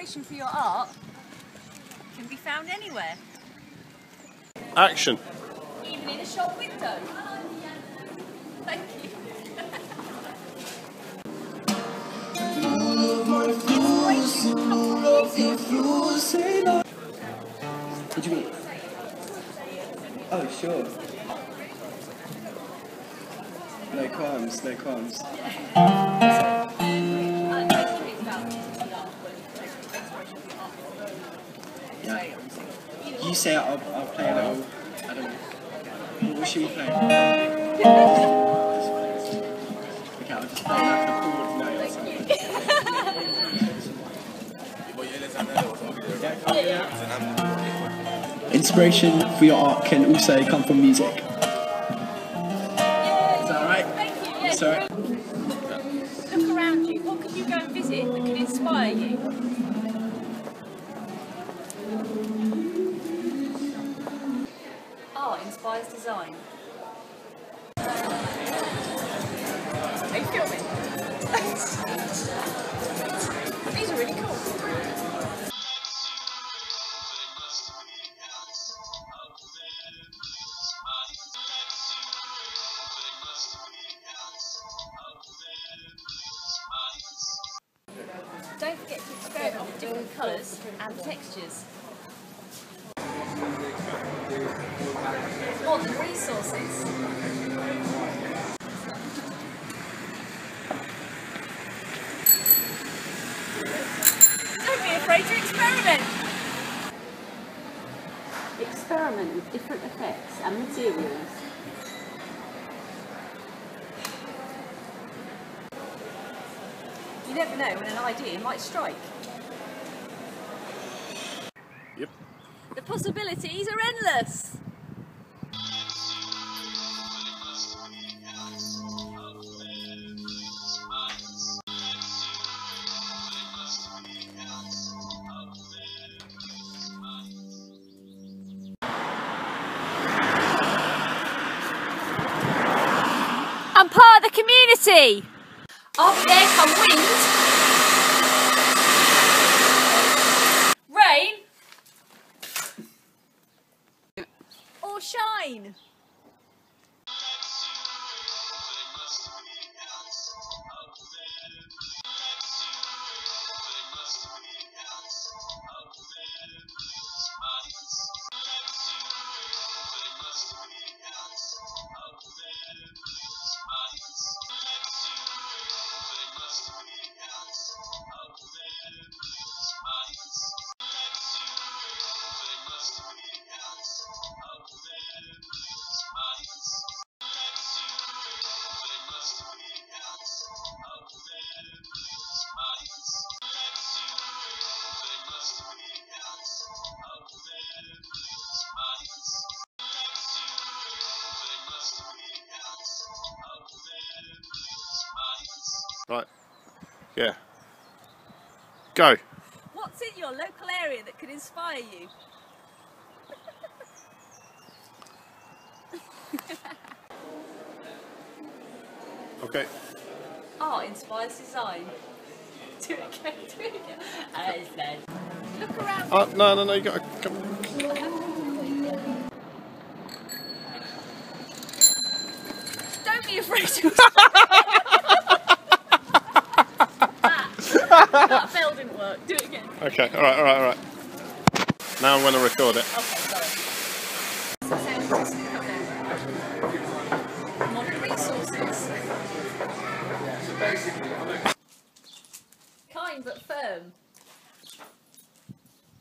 inspiration for your art can be found anywhere, Action. even in a shop window. Thank you. Inspiration comes from music. What do you mean? Oh, sure. No qualms, no qualms. You say I'll, I'll play a little. I don't know. What should we play? Okay, I'll just play like a chord note or something. Yeah, can we do that? Inspiration for your art can also come from music. Is that alright? Thank you. Yes. Sorry. Look around you. What could you go and visit that could inspire you? Design. Are you filming? These are really cool. Don't forget to experiment with different colours and textures. Modern resources. Don't be afraid to experiment. Experiment with different effects and materials. You never know when an idea might strike. Yep. The possibilities are endless. Community. After there come wind, rain, or shine. Right. Yeah. Go. What's in your local area that could inspire you? Okay. Art inspires design. Do it again, do it again. I said, look around. Oh, no, no, no, you got to come. Don't be afraid to. that, that bell didn't work. Do it again. Okay, alright, alright, alright. Now I'm going to record it. Okay, sorry. Sound system, come down. Modern resources. Kind but firm.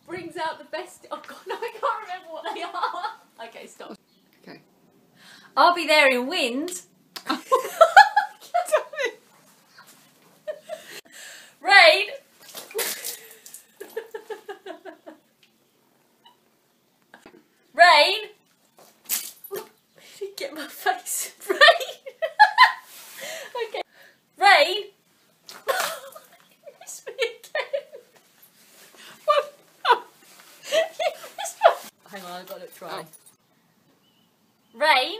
Brings out the best. Oh god, no, I can't remember what they are. Okay, stop. Okay. I'll be there in wind. Rain. Rain. Get my face. Rain. okay. Rain. Miss me again. Hang on, I've got to try. Oh. Rain.